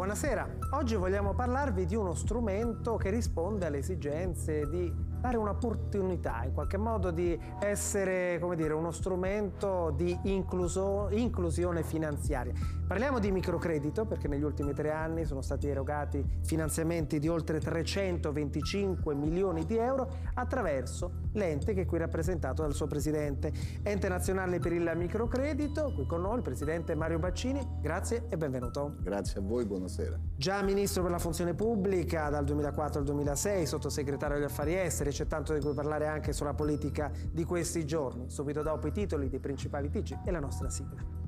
Buonasera, oggi vogliamo parlarvi di uno strumento che risponde alle esigenze di dare un'opportunità, in qualche modo di essere, come dire, uno strumento di incluso, inclusione finanziaria. Parliamo di microcredito perché negli ultimi tre anni sono stati erogati finanziamenti di oltre 325 milioni di euro attraverso l'ente che è qui rappresentato dal suo presidente. Ente nazionale per il microcredito, qui con noi il presidente Mario Baccini, grazie e benvenuto. Grazie a voi, buonasera. Già ministro per la funzione pubblica dal 2004 al 2006, sottosegretario degli affari esteri, c'è tanto di cui parlare anche sulla politica di questi giorni. Subito dopo i titoli dei principali TG e la nostra sigla.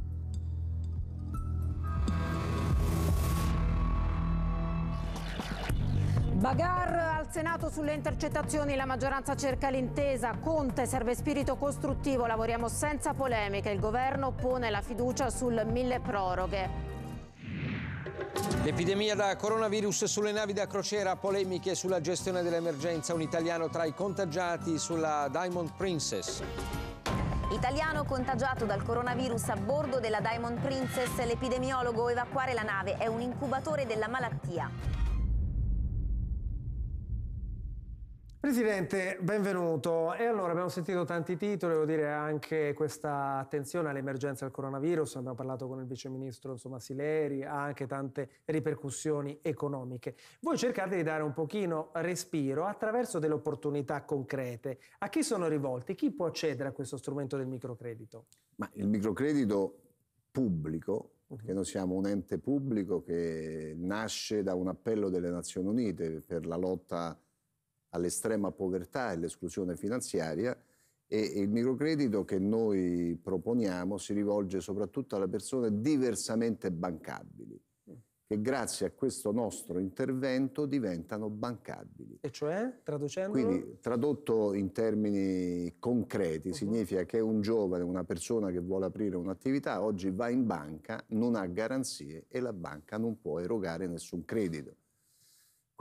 Bagar al Senato sulle intercettazioni, la maggioranza cerca l'intesa, Conte serve spirito costruttivo, lavoriamo senza polemiche, il governo pone la fiducia sul mille proroghe. L'epidemia da coronavirus sulle navi da crociera, polemiche sulla gestione dell'emergenza, un italiano tra i contagiati sulla Diamond Princess. Italiano contagiato dal coronavirus a bordo della Diamond Princess, l'epidemiologo evacuare la nave è un incubatore della malattia. Presidente, benvenuto. E allora abbiamo sentito tanti titoli, devo dire anche questa attenzione all'emergenza del coronavirus, abbiamo parlato con il viceministro insomma, Sileri, ha anche tante ripercussioni economiche. Voi cercate di dare un pochino respiro attraverso delle opportunità concrete. A chi sono rivolti? Chi può accedere a questo strumento del microcredito? Ma il microcredito pubblico, perché noi siamo un ente pubblico che nasce da un appello delle Nazioni Unite per la lotta all'estrema povertà e all'esclusione finanziaria e il microcredito che noi proponiamo si rivolge soprattutto alle persone diversamente bancabili che grazie a questo nostro intervento diventano bancabili. E cioè, traducendo? Quindi, tradotto in termini concreti, uh -huh. significa che un giovane, una persona che vuole aprire un'attività, oggi va in banca, non ha garanzie e la banca non può erogare nessun credito.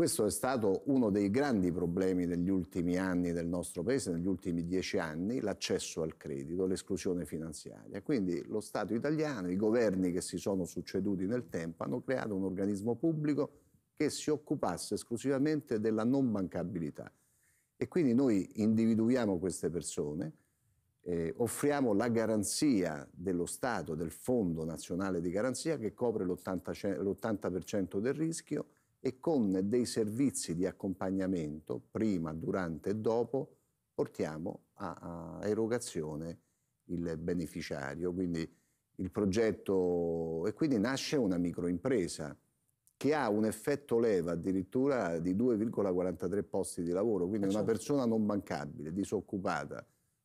Questo è stato uno dei grandi problemi degli ultimi anni del nostro Paese, negli ultimi dieci anni, l'accesso al credito, l'esclusione finanziaria. Quindi lo Stato italiano, i governi che si sono succeduti nel tempo hanno creato un organismo pubblico che si occupasse esclusivamente della non bancabilità. E quindi noi individuiamo queste persone, eh, offriamo la garanzia dello Stato, del Fondo Nazionale di Garanzia che copre l'80% del rischio e con dei servizi di accompagnamento prima, durante e dopo portiamo a, a erogazione il beneficiario. Quindi il progetto e quindi nasce una microimpresa che ha un effetto leva addirittura di 2,43 posti di lavoro, quindi una certo. persona non bancabile, disoccupata,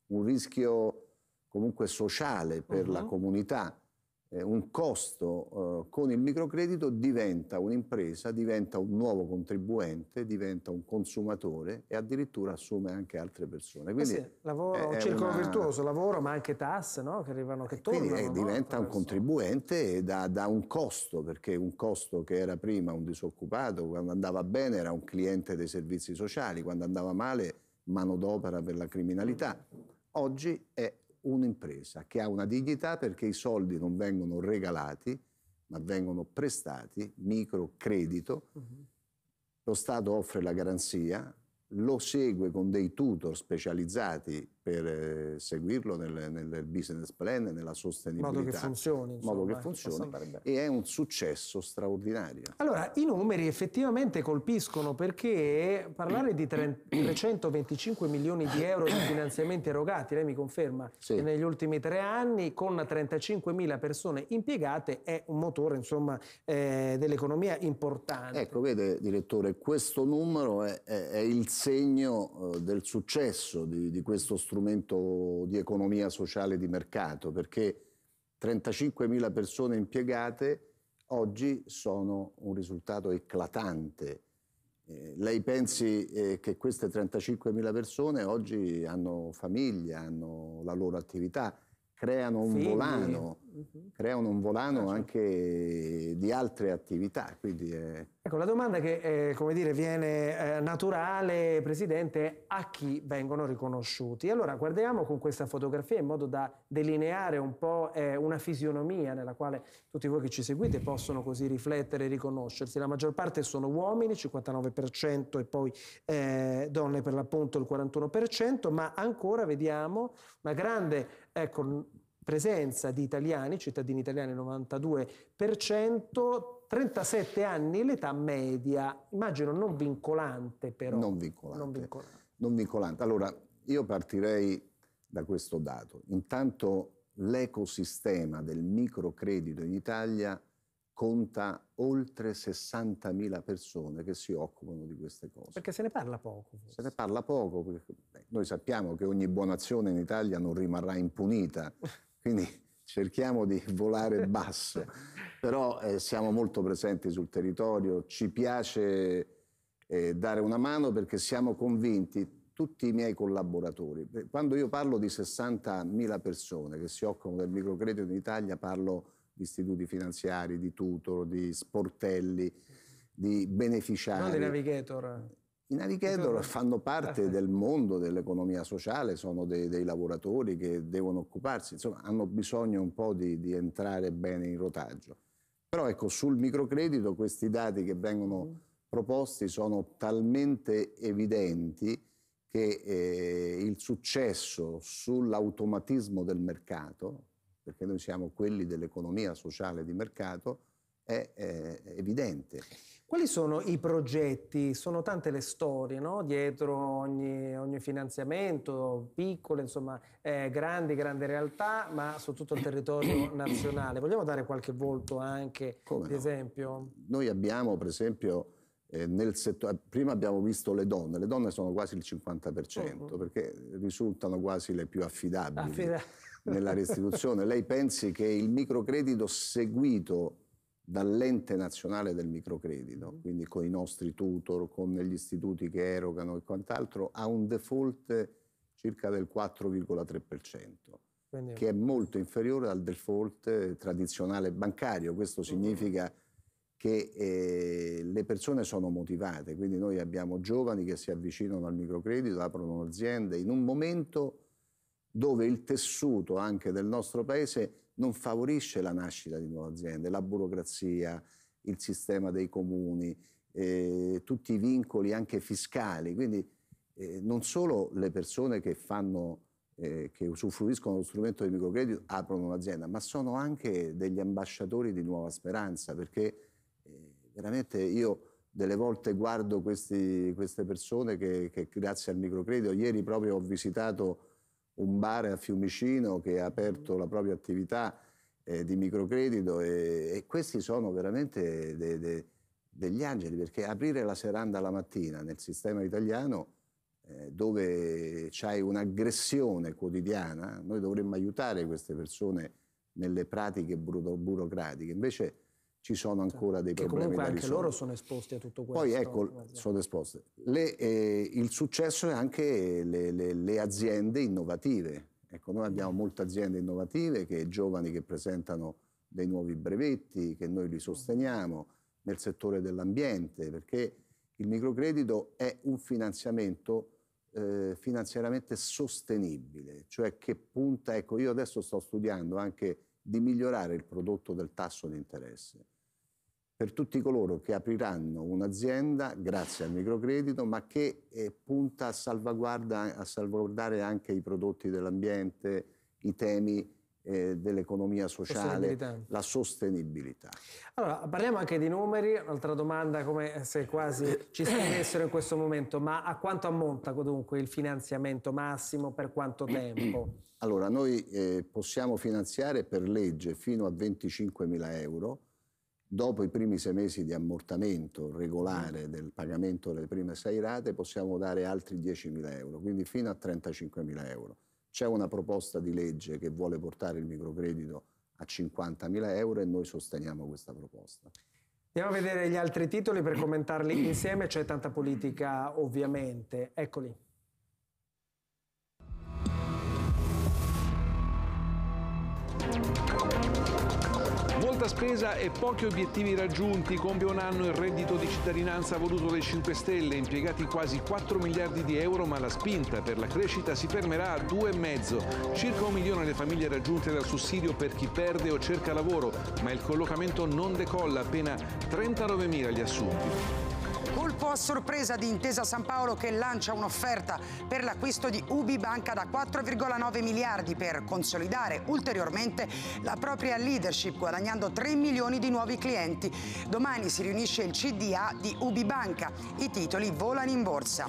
un rischio comunque sociale per uh -huh. la comunità eh, un costo eh, con il microcredito diventa un'impresa, diventa un nuovo contribuente, diventa un consumatore e addirittura assume anche altre persone. Quindi eh sì, lavoro, un circolo una... virtuoso, lavoro ma anche tasse no? che arrivano, che tornano. Quindi no? diventa un contribuente e dà, dà un costo, perché un costo che era prima un disoccupato, quando andava bene era un cliente dei servizi sociali, quando andava male manodopera per la criminalità. Oggi è un'impresa che ha una dignità perché i soldi non vengono regalati, ma vengono prestati, microcredito, uh -huh. lo Stato offre la garanzia, lo segue con dei tutor specializzati per eh, seguirlo nel, nel, business plan, nella sostenibilità. Modo che funzioni. Insomma, modo che funzioni e è un successo straordinario. Allora, i numeri effettivamente colpiscono perché parlare di 325 milioni di euro di finanziamenti erogati, lei mi conferma, sì. negli ultimi tre anni con 35 mila persone impiegate è un motore insomma eh, dell'economia importante. Ecco, vede direttore, questo numero è, è, è il segno eh, del successo di, di questo strumento di economia sociale di mercato, perché 35.000 persone impiegate oggi sono un risultato eclatante. Eh, lei pensi eh, che queste 35.000 persone oggi hanno famiglia, hanno la loro attività, creano un Figli, volano uh-huh. creano un volano certo. anche di altre attività. È... Ecco, la domanda che eh, come dire, viene eh, naturale, Presidente, è a chi vengono riconosciuti? Allora guardiamo con questa fotografia in modo da delineare un po' eh, una fisionomia nella quale tutti voi che ci seguite possono così riflettere e riconoscersi. La maggior parte sono uomini, 59% e poi eh, donne per l'appunto il 41%, ma ancora vediamo una grande ecco, presenza di italiani, cittadini italiani 92%, 37 anni l'età media, immagino non vincolante però. Non vincolante. Non vincolante. Non vincolante. Allora, io partirei da questo dato. Intanto l'ecosistema del microcredito in Italia conta oltre 60.000 persone che si occupano di queste cose. Perché se ne parla poco. Forse. Se ne parla poco, perché beh, noi sappiamo che ogni buona azione in Italia non rimarrà impunita, quindi cerchiamo di volare basso, però eh, siamo molto presenti sul territorio, ci piace eh, dare una mano perché siamo convinti, tutti i miei collaboratori, quando io parlo di 60.000 persone che si occupano del microcredito in Italia, parlo di istituti finanziari, di tutor, di sportelli, di beneficiari. Non di navigator. I navigator fanno parte del mondo dell'economia sociale, sono dei, dei, lavoratori che devono occuparsi, insomma hanno bisogno un po' di, di, entrare bene in rotaggio. Però ecco, sul microcredito questi dati che vengono mm. proposti sono talmente evidenti che eh, il successo sull'automatismo del mercato, perché noi siamo quelli dell'economia sociale di mercato, è, è evidente. Quali sono i progetti? Sono tante le storie no? dietro ogni, ogni, finanziamento, piccole, insomma, eh, grandi, grandi realtà, ma su tutto il territorio nazionale. Vogliamo dare qualche volto anche, Come di no? esempio? Noi abbiamo, per esempio, eh, nel settore, prima abbiamo visto le donne, le donne sono quasi il 50%, uh-huh. perché risultano quasi le più affidabili. Affida- nella restituzione. Lei pensi che il microcredito seguito dall'ente nazionale del microcredito, mm. quindi con i nostri tutor, con gli istituti che erogano e quant'altro, ha un default circa del 4,3%, quindi... che è molto inferiore al default tradizionale bancario. Questo mm. significa che eh, le persone sono motivate, quindi noi abbiamo giovani che si avvicinano al microcredito, aprono aziende in un momento dove il tessuto anche del nostro paese non favorisce la nascita di nuove aziende, la burocrazia, il sistema dei comuni, eh, tutti i vincoli anche fiscali. Quindi eh, non solo le persone che, fanno, eh, che usufruiscono dello strumento del microcredito aprono un'azienda, ma sono anche degli ambasciatori di nuova speranza, perché eh, veramente io delle volte guardo questi, queste persone che, che grazie al microcredito, ieri proprio ho visitato un bar a Fiumicino che ha aperto la propria attività eh, di microcredito e, e, questi sono veramente de, de, degli angeli perché aprire la seranda la mattina nel sistema italiano eh, dove c'hai un'aggressione quotidiana, noi dovremmo aiutare queste persone nelle pratiche buro burocratiche, invece ci sono ancora dei che problemi. Comunque anche loro sono esposti a tutto questo. Poi ecco, sono esposte. Le, eh, il successo è anche le, le, le, aziende innovative. Ecco, noi abbiamo molte aziende innovative, che giovani che presentano dei nuovi brevetti, che noi li sosteniamo nel settore dell'ambiente, perché il microcredito è un finanziamento eh, finanziariamente sostenibile, cioè che punta, ecco, io adesso sto studiando anche di migliorare il prodotto del tasso di interesse per tutti coloro che apriranno un'azienda grazie al microcredito, ma che eh, punta a, a, salvaguardare anche i prodotti dell'ambiente, i temi eh, dell'economia sociale, sostenibilità. la sostenibilità. Allora, parliamo anche di numeri, un'altra domanda come se quasi ci scrivessero in questo momento, ma a quanto ammonta comunque il finanziamento massimo, per quanto tempo? Allora, noi eh, possiamo finanziare per legge fino a 25 mila euro, Dopo i primi sei mesi di ammortamento regolare mm. del pagamento delle prime sei rate possiamo dare altri 10.000 euro, quindi fino a 35.000 euro. C'è una proposta di legge che vuole portare il microcredito a 50.000 euro e noi sosteniamo questa proposta. Andiamo a vedere gli altri titoli per commentarli insieme, c'è tanta politica ovviamente. Eccoli. Tanta spesa e pochi obiettivi raggiunti. Compie un anno il reddito di cittadinanza voluto dai 5 Stelle, impiegati quasi 4 miliardi di euro, ma la spinta per la crescita si fermerà a 2,5. Circa un milione le famiglie raggiunte dal sussidio per chi perde o cerca lavoro, ma il collocamento non decolla, appena 39.000 gli assunti. Colpo a sorpresa di Intesa San Paolo che lancia un'offerta per l'acquisto di Ubi Banca da 4,9 miliardi per consolidare ulteriormente la propria leadership guadagnando 3 milioni di nuovi clienti. Domani si riunisce il CDA di Ubi Banca. I titoli volano in borsa.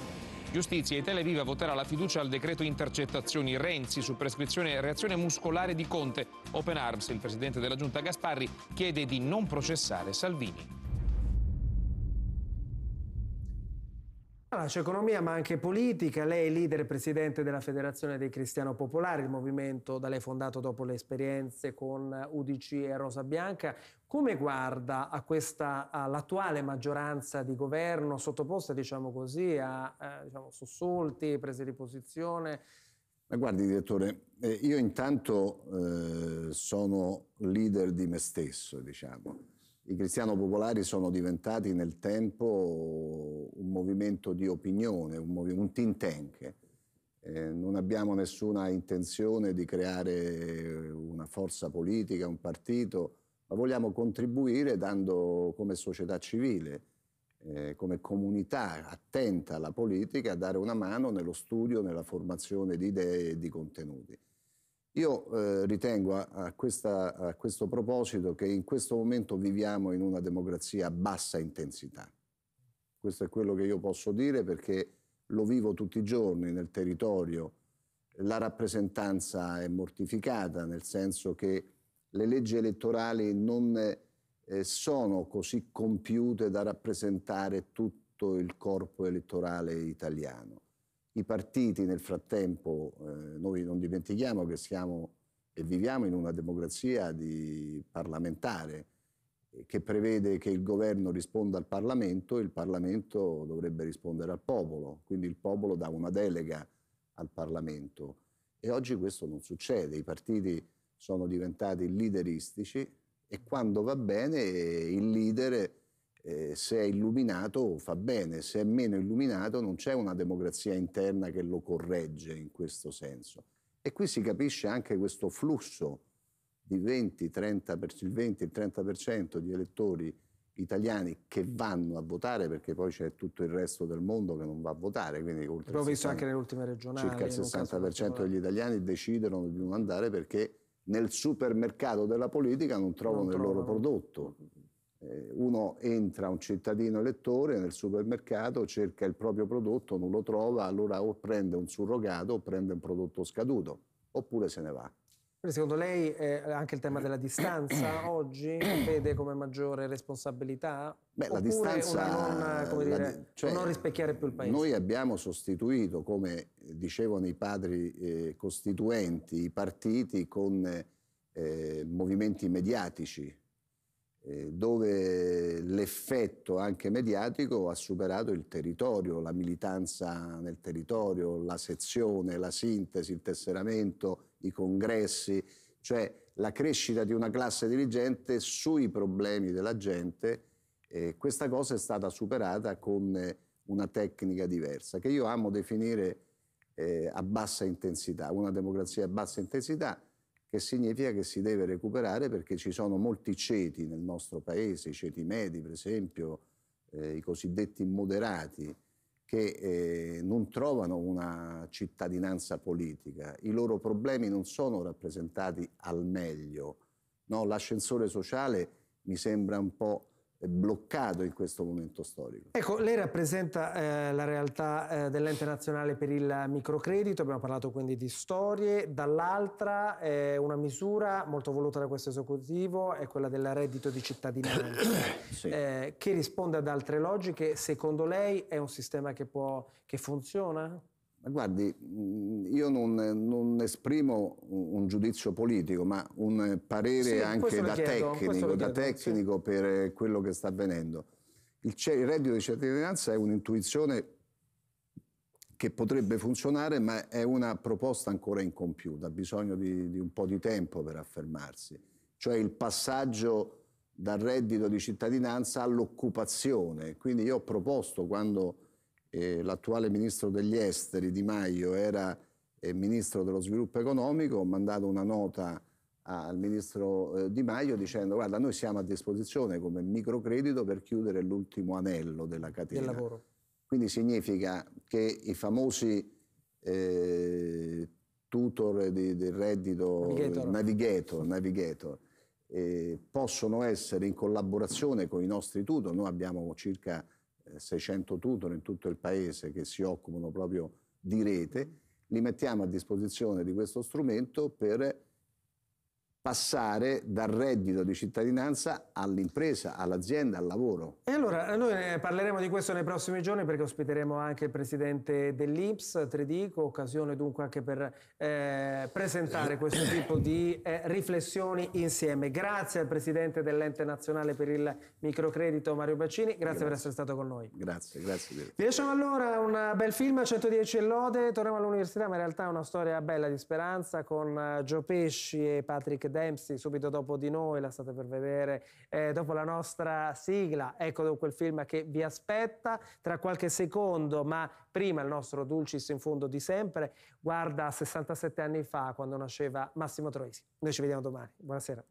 Giustizia e Televiva voterà la fiducia al decreto intercettazioni Renzi su prescrizione reazione muscolare di Conte. Open Arms, il presidente della giunta Gasparri, chiede di non processare Salvini. Allora, c'è economia ma anche politica, lei è leader e presidente della Federazione dei Cristiano Popolari, il movimento da lei fondato dopo le esperienze con UDC e Rosa Bianca. Come guarda all'attuale maggioranza di governo sottoposta, diciamo così, a eh, diciamo, sussulti, prese di posizione? Ma guardi direttore, eh, io intanto eh, sono leader di me stesso, diciamo. I cristiano popolari sono diventati nel tempo un movimento di opinione, un, movi- un think tank. Eh, non abbiamo nessuna intenzione di creare una forza politica, un partito, ma vogliamo contribuire dando come società civile, eh, come comunità attenta alla politica, a dare una mano nello studio, nella formazione di idee e di contenuti. Io eh, ritengo a, a, questa, a, questo proposito che in questo momento viviamo in una democrazia a bassa intensità. Questo è quello che io posso dire perché lo vivo tutti i giorni nel territorio. La rappresentanza è mortificata nel senso che le leggi elettorali non eh, sono così compiute da rappresentare tutto il corpo elettorale italiano i partiti nel frattempo, eh, noi non dimentichiamo che siamo e viviamo in una democrazia parlamentare eh, che prevede che il governo risponda al Parlamento e il Parlamento dovrebbe rispondere al popolo, quindi il popolo dà una delega al Parlamento. E oggi questo non succede, i partiti sono diventati lideristici e quando va bene il leader eh, se è illuminato fa bene, se è meno illuminato non c'è una democrazia interna che lo corregge in questo senso. E qui si capisce anche questo flusso di 20, 30, il 20-30% di elettori italiani che vanno a votare perché poi c'è tutto il resto del mondo che non va a votare. Quindi oltre L'ho visto anche nelle ultime regionali. Circa il 60% degli italiani decidono di non andare perché nel supermercato della politica non trovano, non trovano. il loro prodotto uno entra, un cittadino elettore nel supermercato, cerca il proprio prodotto, non lo trova, allora o prende un surrogato o prende un prodotto scaduto, oppure se ne va. Secondo lei eh, anche il tema della distanza oggi vede come maggiore responsabilità? Beh, la distanza... Non, dire, cioè, non, rispecchiare più il paese? Noi abbiamo sostituito, come dicevano i padri eh, costituenti, i partiti con eh, movimenti mediatici, eh, dove l'effetto anche mediatico ha superato il territorio, la militanza nel territorio, la sezione, la sintesi, il tesseramento, i congressi, cioè la crescita di una classe dirigente sui problemi della gente. Eh, questa cosa è stata superata con una tecnica diversa, che io amo definire eh, a bassa intensità, una democrazia a bassa intensità che significa che si deve recuperare perché ci sono molti ceti nel nostro paese, i ceti medi per esempio, eh, i cosiddetti moderati, che eh, non trovano una cittadinanza politica, i loro problemi non sono rappresentati al meglio. No, l'ascensore sociale mi sembra un po' bloccato in questo momento storico. Ecco, lei rappresenta eh, la realtà eh, dell'ente nazionale per il microcredito, abbiamo parlato quindi di storie, dall'altra eh, una misura molto voluta da questo esecutivo è quella del reddito di cittadinanza, sì. Eh, che risponde ad altre logiche, secondo lei è un sistema che, può, che funziona? Guardi, mm, io non, non, esprimo un giudizio politico, ma un parere sì, anche da chiedo, tecnico, da tecnico sì. per quello che sta avvenendo. Il, il reddito di cittadinanza è un'intuizione che potrebbe funzionare, ma è una proposta ancora incompiuta, ha bisogno di, di un po' di tempo per affermarsi. cioè il passaggio dal reddito di cittadinanza all'occupazione. Quindi io ho proposto quando eh, l'attuale ministro degli esteri Di Maio era eh, ministro dello sviluppo economico, ho mandato una nota al ministro eh, Di Maio dicendo guarda noi siamo a disposizione come microcredito per chiudere l'ultimo anello della catena. Del lavoro. Quindi significa che i famosi eh, tutor di, del reddito Navigator, navigator, navigator eh, possono essere in collaborazione con i nostri tutor. Noi abbiamo circa 600 eh, tutor in tutto il paese che si occupano proprio di rete. Li mettiamo a disposizione di questo strumento per passare dal reddito di cittadinanza all'impresa, all'azienda, al lavoro. E allora noi parleremo di questo nei prossimi giorni perché ospiteremo anche il presidente dell'Inps, Tridico, occasione dunque anche per eh, presentare questo tipo di eh, riflessioni insieme. Grazie al presidente dell'ente nazionale per il microcredito Mario Baccini, grazie, grazie. per essere stato con noi. Grazie, grazie. Vi lasciamo allora un bel film, 110 lode, torniamo all'università ma in realtà è una storia bella di speranza con uh, Gio Pesci e Patrick Dempsey subito dopo di noi, la state per vedere eh, dopo la nostra sigla. Ecco dunque il film che vi aspetta tra qualche secondo, ma prima il nostro Dulcis in fondo di sempre guarda 67 anni fa quando nasceva Massimo Troisi. Noi ci vediamo domani. Buonasera.